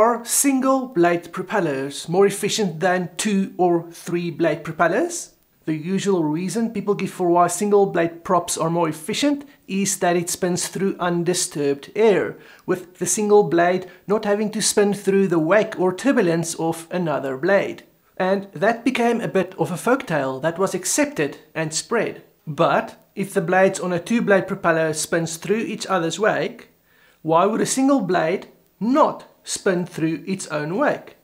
Are single blade propellers more efficient than two or three blade propellers? The usual reason people give for why single blade props are more efficient is that it spins through undisturbed air, with the single blade not having to spin through the wake or turbulence of another blade. And that became a bit of a folktale that was accepted and spread. But if the blades on a two-blade propeller spins through each other's wake, why would a single blade not spin through its own wake?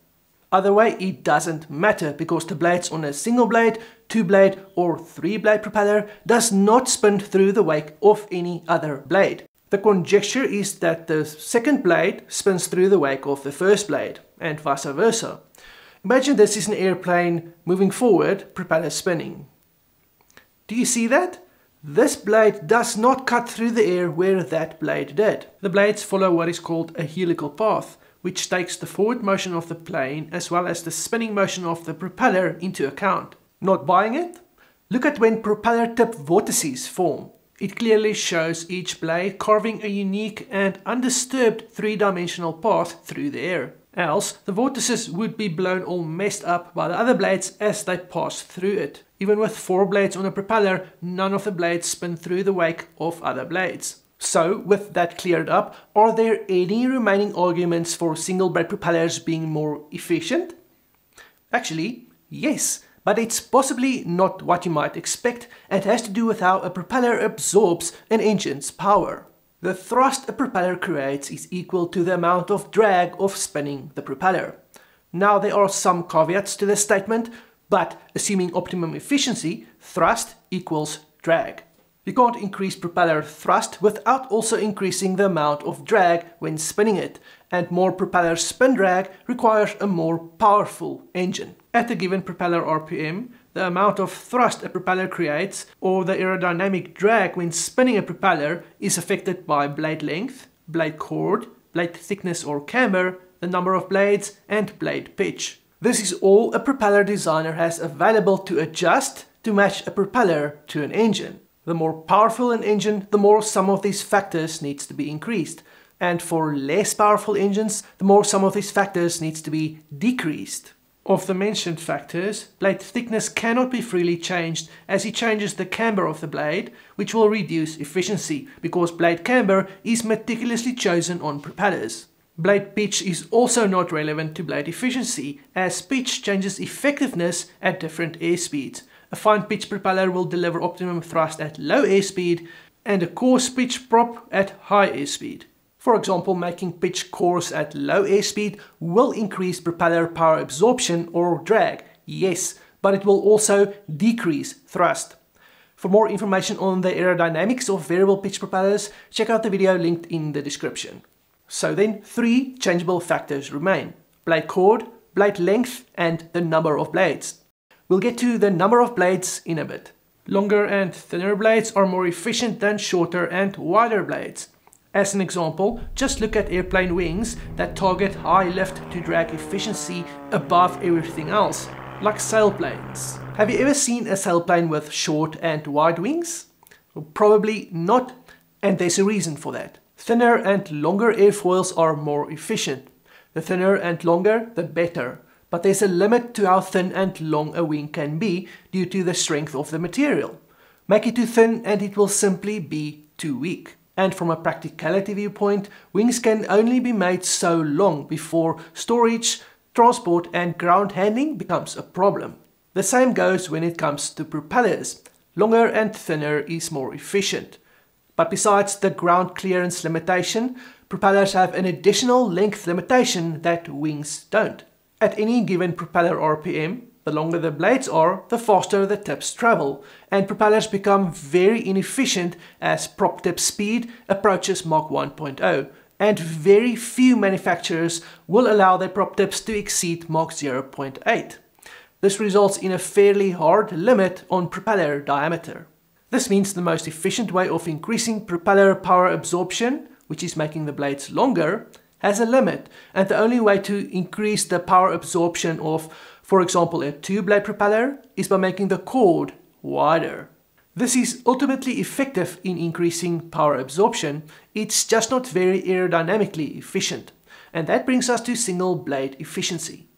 Either way, it doesn't matter because the blades on a single blade, two blade or three blade propeller does not spin through the wake of any other blade. The conjecture is that the second blade spins through the wake of the first blade and vice versa. Imagine this is an airplane moving forward, propeller spinning. Do you see that? This blade does not cut through the air where that blade did. The blades follow what is called a helical path, which takes the forward motion of the plane as well as the spinning motion of the propeller into account. Not buying it? Look at when propeller tip vortices form. It clearly shows each blade carving a unique and undisturbed three-dimensional path through the air. Else, the vortices would be blown all messed up by the other blades as they pass through it. Even with four blades on a propeller, none of the blades spin through the wake of other blades. So, with that cleared up, are there any remaining arguments for single blade propellers being more efficient? Actually, yes, but it's possibly not what you might expect and has to do with how a propeller absorbs an engine's power. The thrust a propeller creates is equal to the amount of drag of spinning the propeller. Now there are some caveats to this statement, but assuming optimum efficiency, thrust equals drag. You can't increase propeller thrust without also increasing the amount of drag when spinning it, and more propeller spin drag requires a more powerful engine. At a given propeller RPM, the amount of thrust a propeller creates, or the aerodynamic drag when spinning a propeller, is affected by blade length, blade chord, blade thickness or camber, the number of blades, and blade pitch. This is all a propeller designer has available to adjust to match a propeller to an engine. The more powerful an engine, the more some of these factors needs to be increased. And for less powerful engines, the more some of these factors needs to be decreased. Of the mentioned factors, blade thickness cannot be freely changed as it changes the camber of the blade, which will reduce efficiency because blade camber is meticulously chosen on propellers. Blade pitch is also not relevant to blade efficiency as pitch changes effectiveness at different airspeeds, a fine pitch propeller will deliver optimum thrust at low airspeed and a coarse pitch prop at high airspeed. For example, making pitch coarse at low airspeed will increase propeller power absorption or drag, yes, but it will also decrease thrust. For more information on the aerodynamics of variable pitch propellers, check out the video linked in the description. So then, three changeable factors remain. Blade chord, blade length, and the number of blades. We'll get to the number of blades in a bit. Longer and thinner blades are more efficient than shorter and wider blades. As an example, just look at airplane wings that target high lift to drag efficiency above everything else, like sailplanes. Have you ever seen a sailplane with short and wide wings? Well, probably not, and there's a reason for that. Thinner and longer airfoils are more efficient. The thinner and longer, the better but there's a limit to how thin and long a wing can be due to the strength of the material. Make it too thin and it will simply be too weak. And from a practicality viewpoint, wings can only be made so long before storage, transport and ground handling becomes a problem. The same goes when it comes to propellers. Longer and thinner is more efficient. But besides the ground clearance limitation, propellers have an additional length limitation that wings don't. At any given propeller RPM, the longer the blades are, the faster the tips travel, and propellers become very inefficient as prop tip speed approaches Mach 1.0, and very few manufacturers will allow their prop tips to exceed Mach 0.8. This results in a fairly hard limit on propeller diameter. This means the most efficient way of increasing propeller power absorption, which is making the blades longer, has a limit and the only way to increase the power absorption of, for example, a two-blade propeller is by making the chord wider. This is ultimately effective in increasing power absorption, it's just not very aerodynamically efficient. And that brings us to single blade efficiency.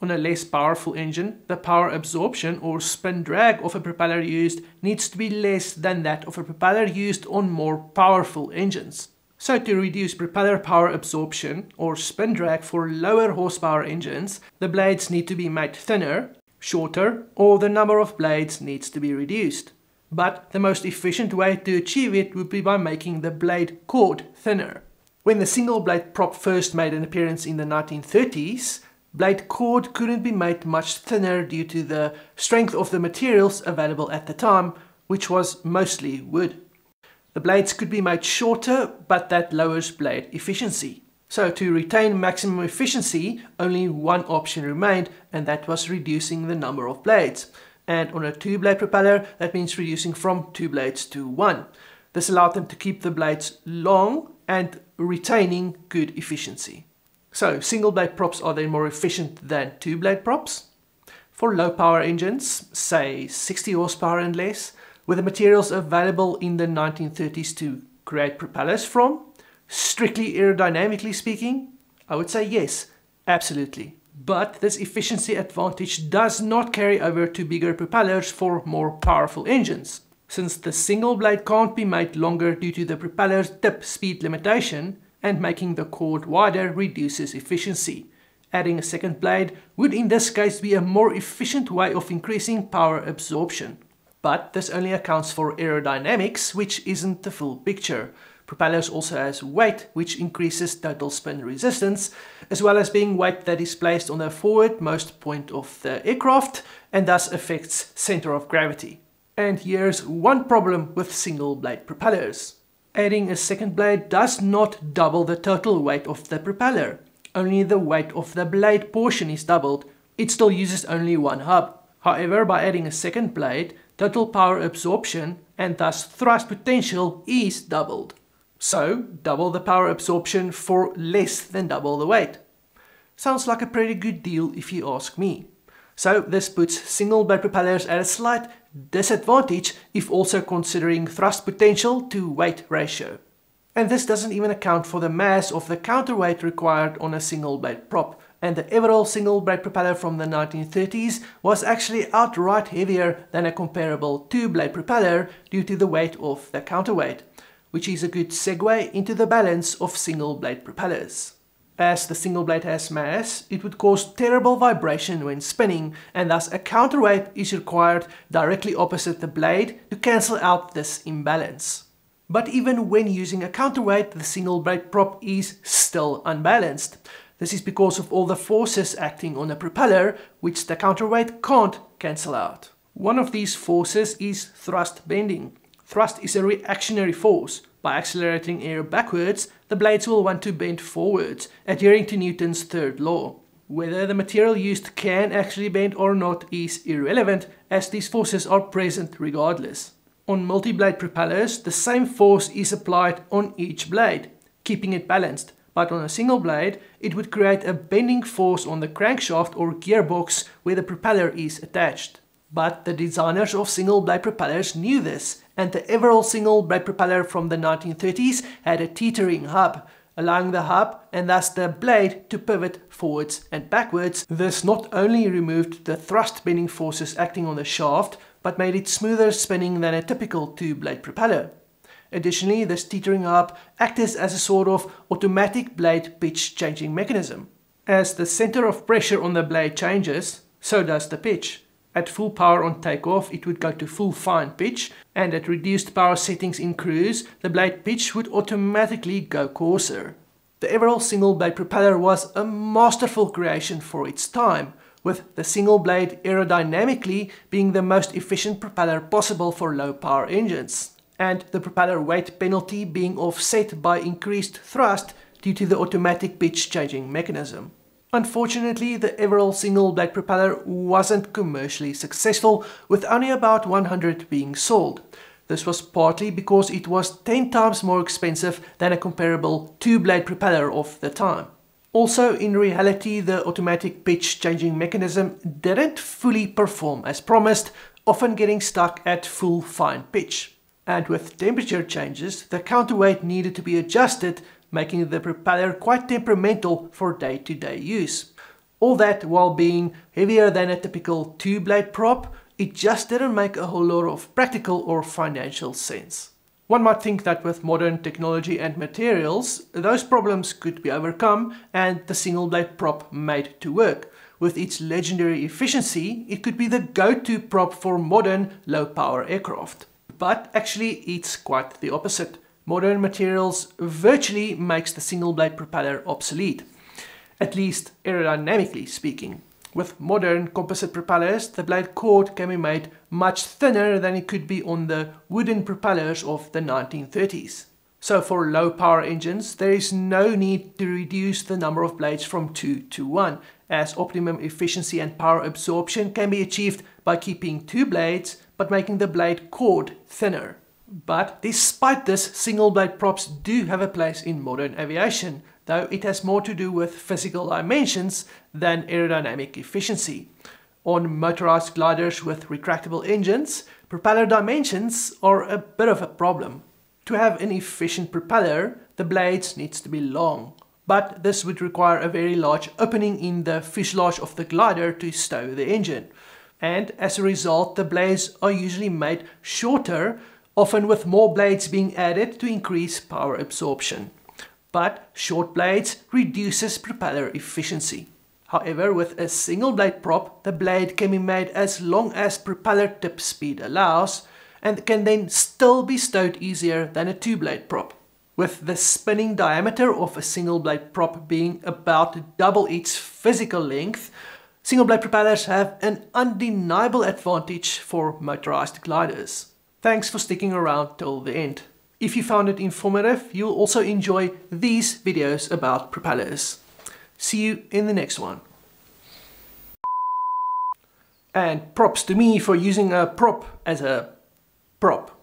On a less powerful engine, the power absorption or spin drag of a propeller used needs to be less than that of a propeller used on more powerful engines. So to reduce propeller power absorption or spin drag for lower horsepower engines, the blades need to be made thinner, shorter, or the number of blades needs to be reduced. But the most efficient way to achieve it would be by making the blade chord thinner. When the single blade prop first made an appearance in the 1930s, blade chord couldn't be made much thinner due to the strength of the materials available at the time, which was mostly wood. The blades could be made shorter, but that lowers blade efficiency. So to retain maximum efficiency, only one option remained, and that was reducing the number of blades. And on a two-blade propeller, that means reducing from two blades to one. This allowed them to keep the blades long and retaining good efficiency. So single blade props are then more efficient than two blade props. For low power engines, say 60 horsepower and less, with the materials available in the 1930s to create propellers from, strictly aerodynamically speaking, I would say yes, absolutely. But this efficiency advantage does not carry over to bigger propellers for more powerful engines. Since the single blade can't be made longer due to the propeller's tip speed limitation, and making the chord wider reduces efficiency. Adding a second blade would in this case be a more efficient way of increasing power absorption. But this only accounts for aerodynamics, which isn't the full picture. Propellers also has weight, which increases total spin resistance, as well as being weight that is placed on the forwardmost point of the aircraft and thus affects center of gravity. And here's one problem with single blade propellers. Adding a second blade does not double the total weight of the propeller. Only the weight of the blade portion is doubled. It still uses only one hub. However, by adding a second blade, total power absorption and thus thrust potential is doubled. So, double the power absorption for less than double the weight. Sounds like a pretty good deal if you ask me. So this puts single blade propellers at a slight disadvantage if also considering thrust potential to weight ratio. And this doesn't even account for the mass of the counterweight required on a single blade prop. And the Everel single blade propeller from the 1930s was actually outright heavier than a comparable two blade propeller due to the weight of the counterweight, which is a good segue into the balance of single blade propellers. As the single blade has mass, it would cause terrible vibration when spinning and thus a counterweight is required directly opposite the blade to cancel out this imbalance. But even when using a counterweight, the single blade prop is still unbalanced. This is because of all the forces acting on the propeller, which the counterweight can't cancel out. One of these forces is thrust bending. Thrust is a reactionary force. By accelerating air backwards, the blades will want to bend forwards, adhering to Newton's third law. Whether the material used can actually bend or not is irrelevant, as these forces are present regardless. On multi-blade propellers, the same force is applied on each blade, keeping it balanced, but on a single blade, it would create a bending force on the crankshaft or gearbox where the propeller is attached. But the designers of single blade propellers knew this, and the Everel single blade propeller from the 1930s had a teetering hub, allowing the hub and thus the blade to pivot forwards and backwards. This not only removed the thrust bending forces acting on the shaft, but made it smoother spinning than a typical two-blade propeller. Additionally, this teetering hub acts as a sort of automatic blade pitch changing mechanism. As the center of pressure on the blade changes, so does the pitch. At full power on takeoff, it would go to full fine pitch, and at reduced power settings in cruise, the blade pitch would automatically go coarser. The Everel single blade propeller was a masterful creation for its time, with the single blade aerodynamically being the most efficient propeller possible for low power engines, and the propeller weight penalty being offset by increased thrust due to the automatic pitch changing mechanism. Unfortunately, the Everel single blade propeller wasn't commercially successful, with only about 100 being sold. This was partly because it was 10 times more expensive than a comparable two-blade propeller of the time. Also, in reality, the automatic pitch changing mechanism didn't fully perform as promised, often getting stuck at full fine pitch. And with temperature changes, the counterweight needed to be adjusted making the propeller quite temperamental for day-to-day -day use. All that while being heavier than a typical two-blade prop, it just didn't make a whole lot of practical or financial sense. One might think that with modern technology and materials, those problems could be overcome and the single blade prop made to work. With its legendary efficiency, it could be the go-to prop for modern low-power aircraft. But actually, it's quite the opposite. Modern materials virtually makes the single blade propeller obsolete, at least aerodynamically speaking. With modern composite propellers, the blade chord can be made much thinner than it could be on the wooden propellers of the 1930s. So for low power engines, there is no need to reduce the number of blades from 2 to 1, as optimum efficiency and power absorption can be achieved by keeping two blades but making the blade chord thinner. But despite this, single blade props do have a place in modern aviation, though it has more to do with physical dimensions than aerodynamic efficiency. On motorized gliders with retractable engines, propeller dimensions are a bit of a problem. To have an efficient propeller, the blades needs to be long, but this would require a very large opening in the fuselage of the glider to stow the engine. And as a result, the blades are usually made shorter, often with more blades being added to increase power absorption but short blades reduces propeller efficiency. However, with a single blade prop, the blade can be made as long as propeller tip speed allows and can then still be stowed easier than a two blade prop. With the spinning diameter of a single blade prop being about double its physical length, single blade propellers have an undeniable advantage for motorized gliders. Thanks for sticking around till the end. If you found it informative, you'll also enjoy these videos about propellers. See you in the next one. And props to me for using a prop as a prop.